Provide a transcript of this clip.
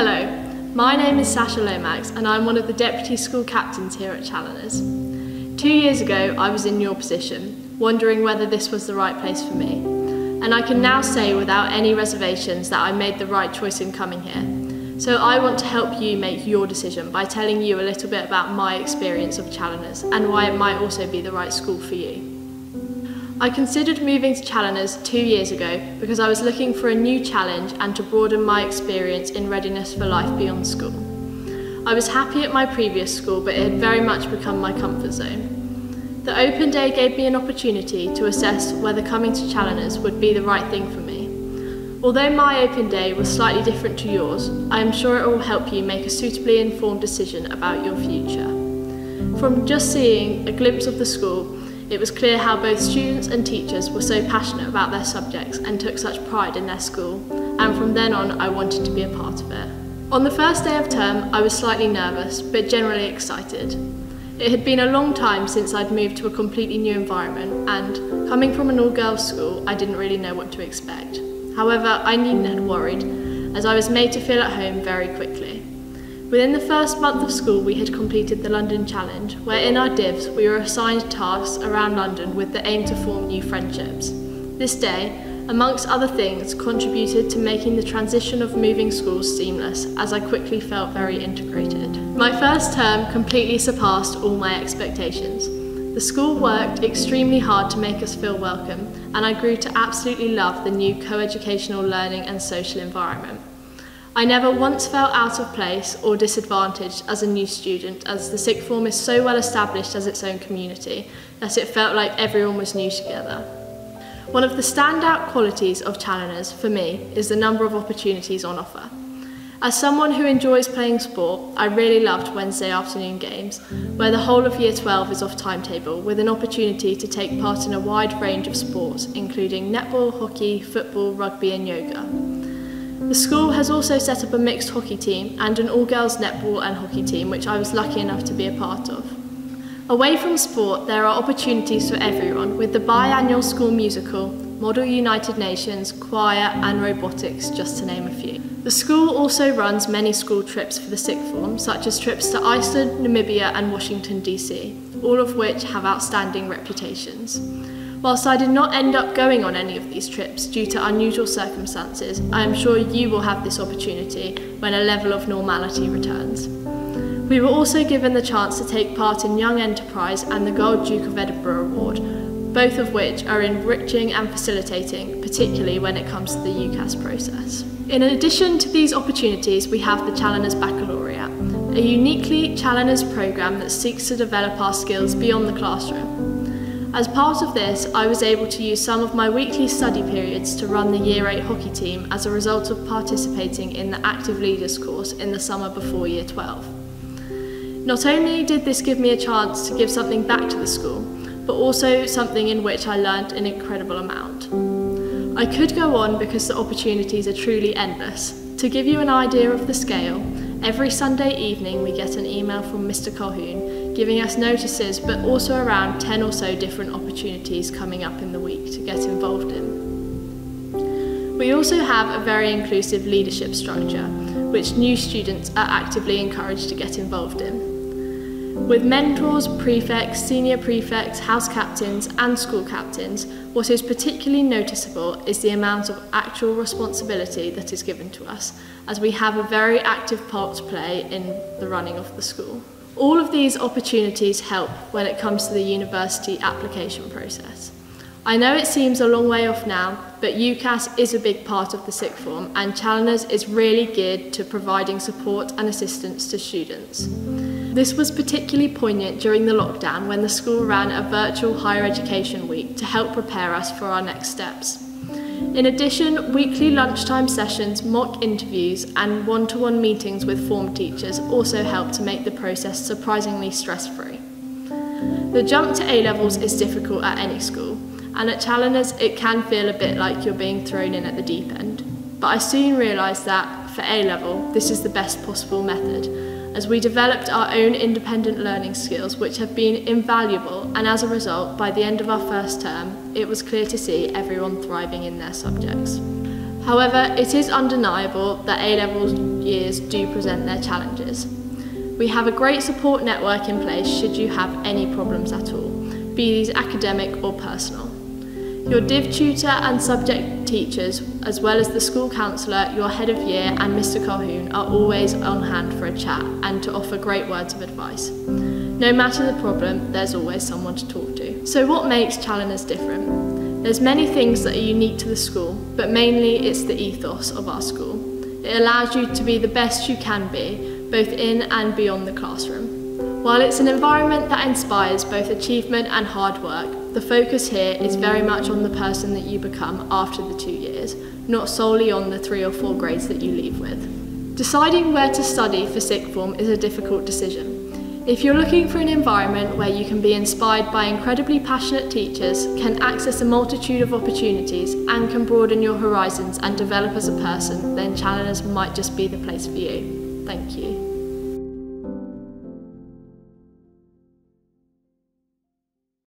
Hello, my name is Sasha Lomax and I'm one of the Deputy School Captains here at Challoners. Two years ago I was in your position, wondering whether this was the right place for me. And I can now say without any reservations that I made the right choice in coming here. So I want to help you make your decision by telling you a little bit about my experience of Challoners and why it might also be the right school for you. I considered moving to Challoners two years ago because I was looking for a new challenge and to broaden my experience in readiness for life beyond school. I was happy at my previous school but it had very much become my comfort zone. The open day gave me an opportunity to assess whether coming to Challoners would be the right thing for me. Although my open day was slightly different to yours, I am sure it will help you make a suitably informed decision about your future. From just seeing a glimpse of the school, it was clear how both students and teachers were so passionate about their subjects and took such pride in their school, and from then on I wanted to be a part of it. On the first day of term, I was slightly nervous, but generally excited. It had been a long time since I'd moved to a completely new environment, and coming from an all-girls school, I didn't really know what to expect. However, I needn't have worried, as I was made to feel at home very quickly. Within the first month of school, we had completed the London Challenge, where in our divs we were assigned tasks around London with the aim to form new friendships. This day, amongst other things, contributed to making the transition of moving schools seamless, as I quickly felt very integrated. My first term completely surpassed all my expectations. The school worked extremely hard to make us feel welcome, and I grew to absolutely love the new co-educational learning and social environment. I never once felt out of place or disadvantaged as a new student as the sixth form is so well established as its own community that it felt like everyone was new together. One of the standout qualities of Challoners for me is the number of opportunities on offer. As someone who enjoys playing sport, I really loved Wednesday afternoon games, where the whole of Year 12 is off timetable with an opportunity to take part in a wide range of sports, including netball, hockey, football, rugby and yoga. The school has also set up a mixed hockey team and an all-girls netball and hockey team, which I was lucky enough to be a part of. Away from sport, there are opportunities for everyone, with the biannual school musical, Model United Nations, choir and robotics, just to name a few. The school also runs many school trips for the sixth form, such as trips to Iceland, Namibia and Washington DC, all of which have outstanding reputations. Whilst I did not end up going on any of these trips due to unusual circumstances, I am sure you will have this opportunity when a level of normality returns. We were also given the chance to take part in Young Enterprise and the Gold Duke of Edinburgh Award, both of which are enriching and facilitating, particularly when it comes to the UCAS process. In addition to these opportunities, we have the Challoners Baccalaureate, a uniquely Challoners programme that seeks to develop our skills beyond the classroom. As part of this, I was able to use some of my weekly study periods to run the Year 8 hockey team as a result of participating in the Active Leaders course in the summer before Year 12. Not only did this give me a chance to give something back to the school, but also something in which I learnt an incredible amount. I could go on because the opportunities are truly endless. To give you an idea of the scale, every Sunday evening we get an email from Mr Colhoun giving us notices but also around 10 or so different opportunities coming up in the week to get involved in. We also have a very inclusive leadership structure, which new students are actively encouraged to get involved in. With mentors, prefects, senior prefects, house captains and school captains, what is particularly noticeable is the amount of actual responsibility that is given to us, as we have a very active part to play in the running of the school. All of these opportunities help when it comes to the university application process. I know it seems a long way off now, but UCAS is a big part of the sixth form and Challoners is really geared to providing support and assistance to students. This was particularly poignant during the lockdown when the school ran a virtual higher education week to help prepare us for our next steps. In addition, weekly lunchtime sessions, mock interviews and one-to-one meetings with form teachers also help to make the process surprisingly stress-free. The jump to A-levels is difficult at any school, and at Challoners it can feel a bit like you're being thrown in at the deep end. But I soon realised that, for A-level, this is the best possible method, as we developed our own independent learning skills which have been invaluable and as a result, by the end of our first term, it was clear to see everyone thriving in their subjects. However, it is undeniable that A-level years do present their challenges. We have a great support network in place should you have any problems at all, be these academic or personal. Your DIV tutor and subject teachers, as well as the school counsellor, your head of year and Mr Calhoun are always on hand for a chat and to offer great words of advice. No matter the problem, there's always someone to talk to. So what makes Challoners different? There's many things that are unique to the school, but mainly it's the ethos of our school. It allows you to be the best you can be, both in and beyond the classroom. While it's an environment that inspires both achievement and hard work, the focus here is very much on the person that you become after the two years, not solely on the three or four grades that you leave with. Deciding where to study for sixth form is a difficult decision. If you're looking for an environment where you can be inspired by incredibly passionate teachers, can access a multitude of opportunities, and can broaden your horizons and develop as a person, then Challoners might just be the place for you. Thank you.